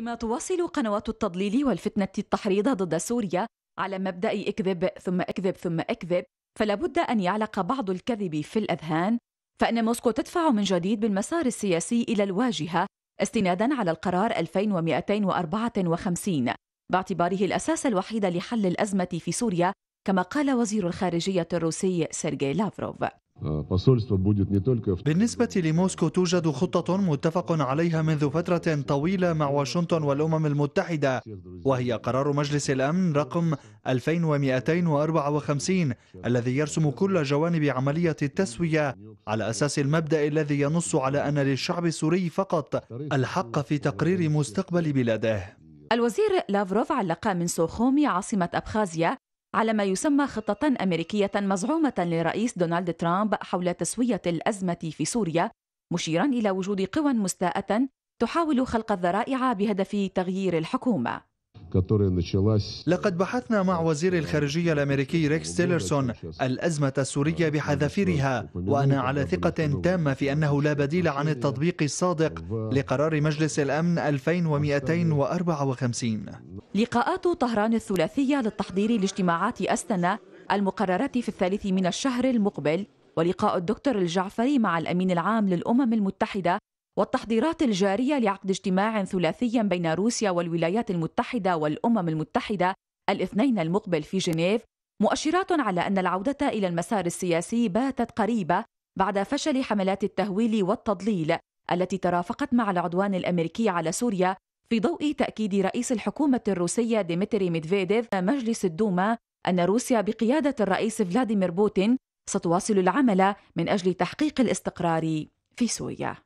فيما تواصل قنوات التضليل والفتنة التحريض ضد سوريا على مبدأ اكذب ثم اكذب ثم اكذب فلا بد أن يعلق بعض الكذب في الأذهان. فإن موسكو تدفع من جديد بالمسار السياسي إلى الواجهة استنادا على القرار 2254 باعتباره الأساس الوحيد لحل الأزمة في سوريا كما قال وزير الخارجية الروسي سيرجي لافروف. بالنسبة لموسكو توجد خطة متفق عليها منذ فترة طويلة مع واشنطن والأمم المتحدة وهي قرار مجلس الأمن رقم 2254 الذي يرسم كل جوانب عملية التسوية على أساس المبدأ الذي ينص على أن للشعب السوري فقط الحق في تقرير مستقبل بلاده. الوزير لافروف علق من سوخومي عاصمة أبخازيا على ما يسمى خطة أمريكية مزعومة لرئيس دونالد ترامب حول تسوية الأزمة في سوريا مشيرا إلى وجود قوى مستاءة تحاول خلق الذرائع بهدف تغيير الحكومة. لقد بحثنا مع وزير الخارجية الأمريكي ريكس تيلرسون الأزمة السورية بحذافيرها وأنا على ثقة تامة في أنه لا بديل عن التطبيق الصادق لقرار مجلس الأمن 2254 لقاءات طهران الثلاثية للتحضير لاجتماعات أستنا المقررة في الثالث من الشهر المقبل ولقاء الدكتور الجعفري مع الأمين العام للأمم المتحدة والتحضيرات الجارية لعقد اجتماع ثلاثي بين روسيا والولايات المتحدة والأمم المتحدة الاثنين المقبل في جنيف مؤشرات على أن العودة إلى المسار السياسي باتت قريبة بعد فشل حملات التهويل والتضليل التي ترافقت مع العدوان الأمريكي على سوريا في ضوء تأكيد رئيس الحكومة الروسية ديمتري ميدفيديف مجلس الدوما أن روسيا بقيادة الرئيس فلاديمير بوتين ستواصل العمل من أجل تحقيق الاستقرار في سوريا.